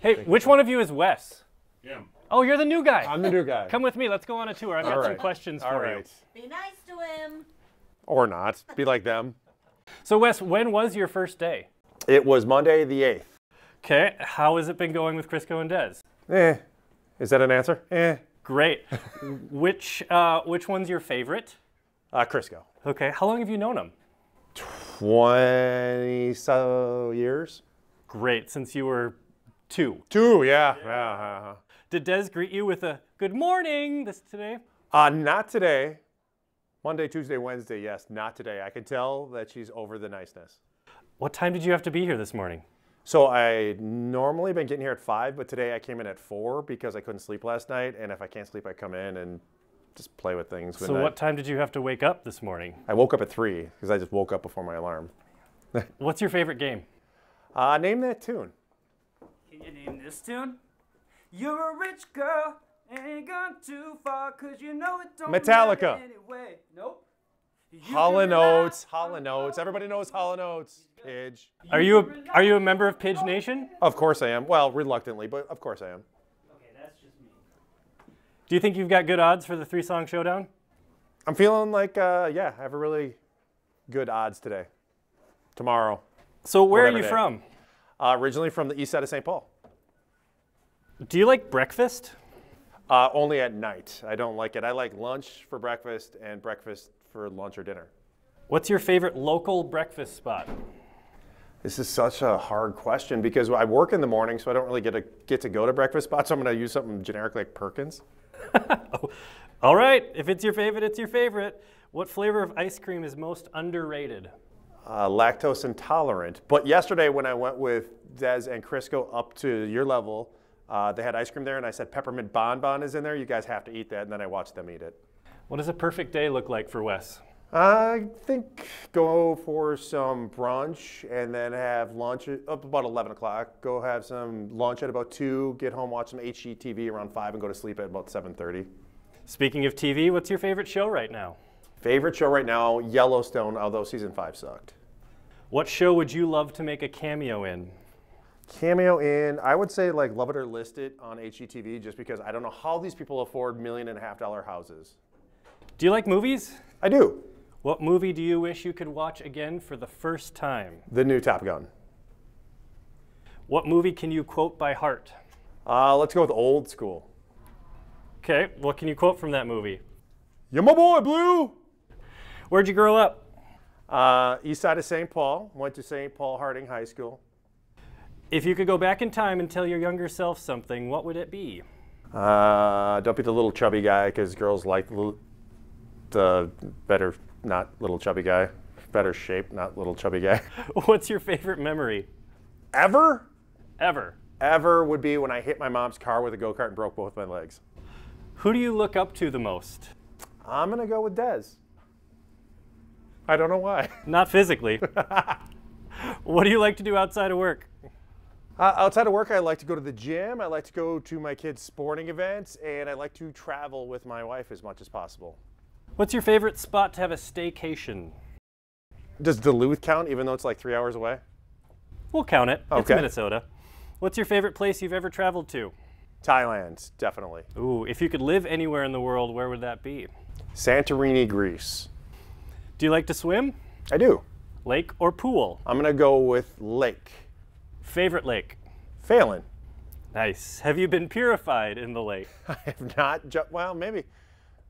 Hey, which one of you is Wes? Yeah. Oh, you're the new guy. I'm the new guy. Come with me. Let's go on a tour. I've got All some questions All for right. you. Be nice to him. Or not. Be like them. So, Wes, when was your first day? It was Monday the 8th. Okay. How has it been going with Crisco and Dez? Eh. Is that an answer? Eh. Great. which uh, which one's your favorite? Uh, Crisco. Okay. How long have you known him? 20 so years? Great. Since you were two. Two, yeah. yeah. uh-huh. Did Dez greet you with a good morning this today? Uh, not today. Monday, Tuesday, Wednesday, yes, not today. I can tell that she's over the niceness. What time did you have to be here this morning? So I normally been getting here at five, but today I came in at four because I couldn't sleep last night. And if I can't sleep, I come in and just play with things. So, what time did you have to wake up this morning? I woke up at three because I just woke up before my alarm. What's your favorite game? Uh, name that tune. Can you name this tune? You're a rich girl, ain't gone too far, cause you know it don't Metallica. matter anyway. Nope. You Hall can and rely Oates, Hall Oates. Everybody knows Hall and Oates. Pidge. Are you a, are you a member of Pidge Nation? Of course I am. Well, reluctantly, but of course I am. Okay, that's just me. Do you think you've got good odds for the three song showdown? I'm feeling like, uh, yeah, I have a really good odds today. Tomorrow. So where are you day. from? Uh, originally from the east side of St. Paul. Do you like breakfast? Uh, only at night. I don't like it. I like lunch for breakfast and breakfast for lunch or dinner. What's your favorite local breakfast spot? This is such a hard question because I work in the morning, so I don't really get to get to go to breakfast spots. So I'm going to use something generic like Perkins. All right, if it's your favorite, it's your favorite. What flavor of ice cream is most underrated? Uh, lactose intolerant. But yesterday, when I went with Dez and Crisco up to your level, uh, they had ice cream there, and I said peppermint bonbon is in there. You guys have to eat that, and then I watched them eat it. What does a perfect day look like for Wes? I think go for some brunch and then have lunch at up about 11 o'clock. Go have some lunch at about 2, get home, watch some HGTV around 5, and go to sleep at about 7.30. Speaking of TV, what's your favorite show right now? Favorite show right now, Yellowstone, although season 5 sucked. What show would you love to make a cameo in? Cameo in, I would say like Love It or List It on HGTV just because I don't know how these people afford million and a half dollar houses. Do you like movies? I do. What movie do you wish you could watch again for the first time? The new Top Gun. What movie can you quote by heart? Uh, let's go with old school. Okay, what can you quote from that movie? You're my boy, Blue. Where'd you grow up? Uh, east side of St. Paul. Went to St. Paul Harding High School. If you could go back in time and tell your younger self something, what would it be? Uh, don't be the little chubby guy because girls like the, little- the better, not little chubby guy. Better shape, not little chubby guy. What's your favorite memory Ever? ever? Ever would be when I hit my mom's car with a go kart and broke both my legs. Who do you look up to the most? I'm gonna go with Dez. I don't know why. Not physically. what do you like to do outside of work? Uh, outside of work, I like to go to the gym. I like to go to my kids' sporting events, and I like to travel with my wife as much as possible. What's your favorite spot to have a staycation? Does Duluth count, even though it's like three hours away? We'll count it. It's Minnesota. What's your favorite place you've ever traveled to? Thailand, definitely. Ooh, if you could live anywhere in the world, where would that be? Santorini, Greece. Do you like to swim? I do. Lake or pool? I'm gonna go with Lake. Favorite lake? Phalen. Nice. Have you been purified in the lake? I have not jumped. Well, maybe.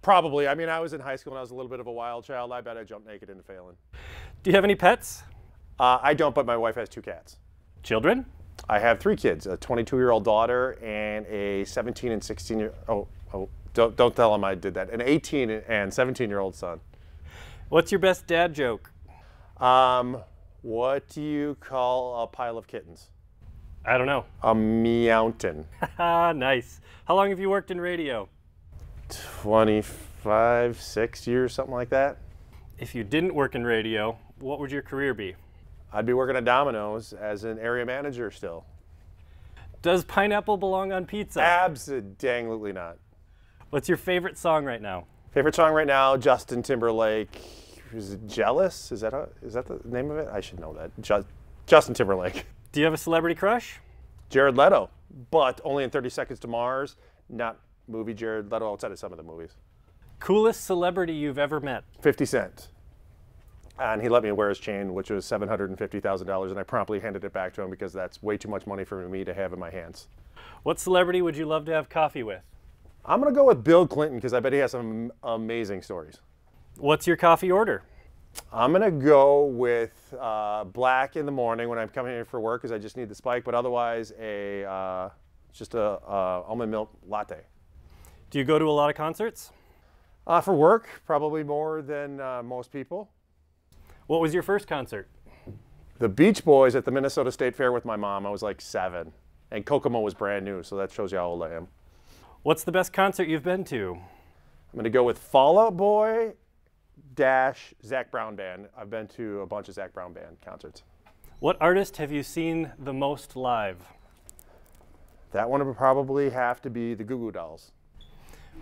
Probably. I mean, I was in high school and I was a little bit of a wild child. I bet I jumped naked into Phalen. Do you have any pets? Uh, I don't, but my wife has two cats. Children? I have three kids: a 22-year-old daughter and a 17 and 16 year. Oh, oh, don't don't tell them I did that. An 18 and 17-year-old son. What's your best dad joke? Um, what do you call a pile of kittens? I don't know. A. Ah, nice. How long have you worked in radio? 25, six years, something like that. If you didn't work in radio, what would your career be? I'd be working at Domino's as an area manager still. Does pineapple belong on pizza? Absolutely not. What's your favorite song right now? Favorite song right now, Justin Timberlake. Is Jealous? Is that a, is that the name of it? I should know that. Ju- Justin Timberlake. Do you have a celebrity crush? Jared Leto. but only in 30 Seconds to Mars, not movie Jared Leto outside of some of the movies. Coolest celebrity you've ever met? 50 Cent. And he let me wear his chain, which was $750,000, and I promptly handed it back to him because that's way too much money for me to have in my hands. What celebrity would you love to have coffee with? I'm going to go with Bill Clinton because I bet he has some amazing stories. What's your coffee order? I'm going to go with uh, black in the morning when I'm coming in for work because I just need the spike, but otherwise, a uh, just a uh, almond milk latte. Do you go to a lot of concerts? Uh, for work, probably more than uh, most people. What was your first concert? The Beach Boys at the Minnesota State Fair with my mom. I was like seven, and Kokomo was brand new, so that shows you how old I am. What's the best concert you've been to? I'm going to go with Fall Out Boy dash Zac Brown Band. I've been to a bunch of Zac Brown Band concerts. What artist have you seen the most live? That one would probably have to be the Goo Goo Dolls.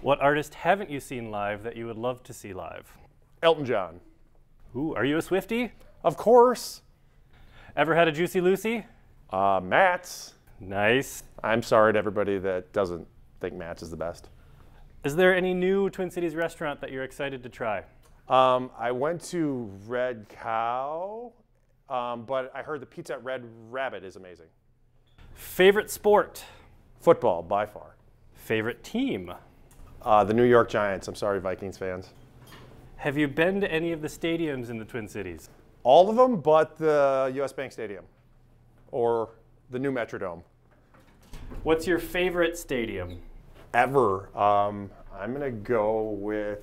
What artist haven't you seen live that you would love to see live? Elton John. Ooh, are you a Swifty? Of course. Ever had a Juicy Lucy? Uh, Matt's. Nice. I'm sorry to everybody that doesn't think Matt's is the best. Is there any new Twin Cities restaurant that you're excited to try? Um, I went to Red Cow, um, but I heard the pizza at Red Rabbit is amazing. Favorite sport? Football, by far. Favorite team? Uh, the New York Giants. I'm sorry, Vikings fans. Have you been to any of the stadiums in the Twin Cities? All of them but the US Bank Stadium or the new Metrodome. What's your favorite stadium? Ever. Um, I'm going to go with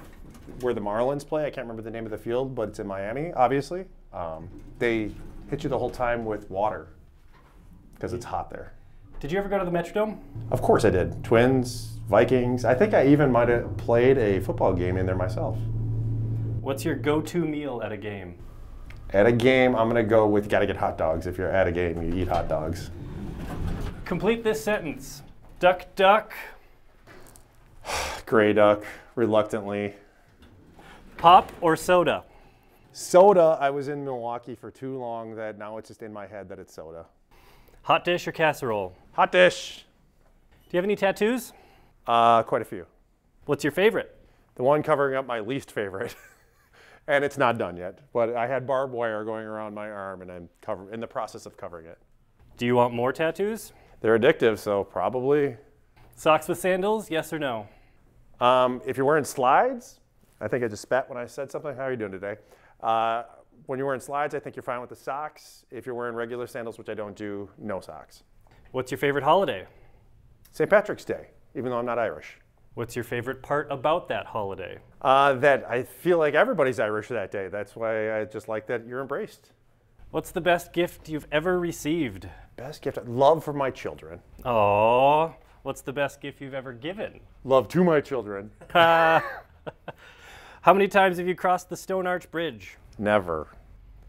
where the Marlins play. I can't remember the name of the field, but it's in Miami, obviously. Um, they hit you the whole time with water because it's hot there. Did you ever go to the Metrodome? Of course I did. Twins, Vikings. I think I even might have played a football game in there myself. What's your go-to meal at a game? At a game, I'm going to go with got to get hot dogs. If you're at a game, you eat hot dogs. Complete this sentence. Duck, duck. Gray duck, reluctantly. Pop or soda? Soda, I was in Milwaukee for too long that now it's just in my head that it's soda. Hot dish or casserole? Hot dish. Do you have any tattoos? Uh, quite a few. What's your favorite? The one covering up my least favorite, and it's not done yet. But I had barbed wire going around my arm, and I'm cover- in the process of covering it. Do you want more tattoos? They're addictive, so probably. Socks with sandals, yes or no? Um, if you're wearing slides, I think I just spat when I said something. How are you doing today? Uh, when you're wearing slides, I think you're fine with the socks. If you're wearing regular sandals, which I don't do, no socks. What's your favorite holiday? St. Patrick's Day, even though I'm not Irish. What's your favorite part about that holiday? Uh, that I feel like everybody's Irish that day. That's why I just like that you're embraced. What's the best gift you've ever received? Best gift, love for my children. Oh, what's the best gift you've ever given? Love to my children. How many times have you crossed the Stone Arch Bridge? Never,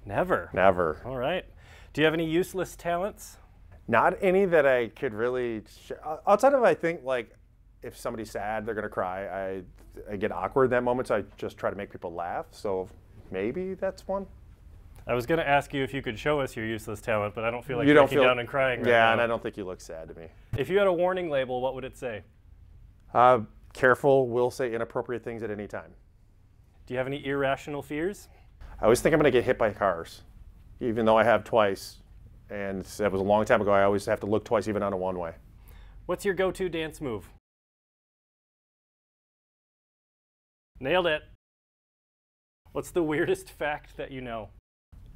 Never. never. All right. Do you have any useless talents? Not any that I could really. Sh- uh, outside of I think like if somebody's sad, they're gonna cry. I I get awkward in that moment, so I just try to make people laugh. So maybe that's one. I was going to ask you if you could show us your useless talent, but I don't feel like you don't breaking feel down and crying right now. Yeah, now. and I don't think you look sad to me. If you had a warning label, what would it say? Uh, careful, will say inappropriate things at any time. Do you have any irrational fears? I always think I'm gonna get hit by cars, even though I have twice. And that was a long time ago. I always have to look twice, even on a one way. What's your go-to dance move? Nailed it. What's the weirdest fact that you know?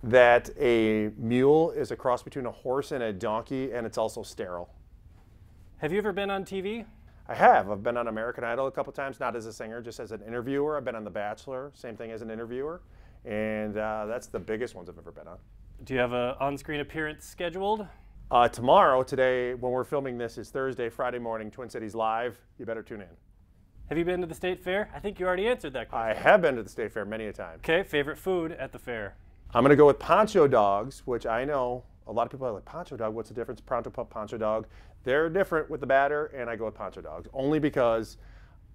That a mule is a cross between a horse and a donkey, and it's also sterile. Have you ever been on TV? I have. I've been on American Idol a couple times, not as a singer, just as an interviewer. I've been on The Bachelor, same thing as an interviewer. And uh, that's the biggest ones I've ever been on. Do you have an on-screen appearance scheduled? Uh, tomorrow, today, when we're filming this, is Thursday, Friday morning, Twin Cities Live. You better tune in. Have you been to the state fair? I think you already answered that question. I have been to the State Fair many a time. Okay, favorite food at the fair? I'm going to go with Poncho Dogs, which I know a lot of people are like, Poncho Dog, what's the difference? Pronto Pup, Poncho Dog. They're different with the batter, and I go with Poncho Dogs, only because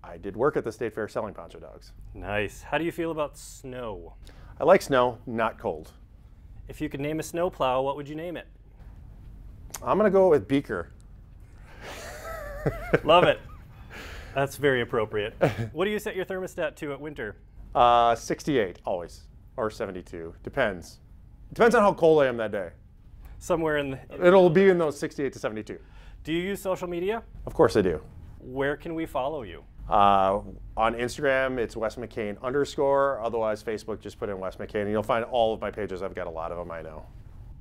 I did work at the State Fair selling Poncho Dogs. Nice. How do you feel about snow? I like snow, not cold. If you could name a snowplow, what would you name it? I'm going to go with Beaker. Love it. That's very appropriate. What do you set your thermostat to at winter? Uh, 68 always, or 72, depends. Depends on how cold I am that day. Somewhere in the, It'll be in those 68 to 72. Do you use social media? Of course I do. Where can we follow you? Uh, on Instagram, it's Wes McCain underscore. Otherwise, Facebook, just put in Wes McCain, and you'll find all of my pages. I've got a lot of them. I know.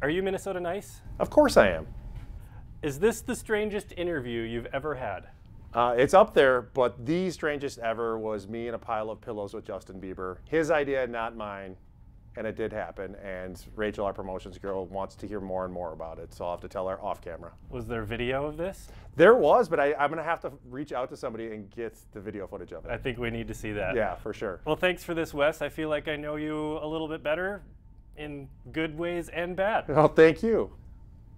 Are you Minnesota nice? Of course I am. Is this the strangest interview you've ever had? Uh, it's up there, but the strangest ever was me in a pile of pillows with Justin Bieber. His idea, not mine, and it did happen. And Rachel, our promotions girl, wants to hear more and more about it, so I'll have to tell her off camera. Was there video of this? There was, but I, I'm gonna have to reach out to somebody and get the video footage of it. I think we need to see that. Yeah, for sure. Well, thanks for this, Wes. I feel like I know you a little bit better in good ways and bad. Well, thank you.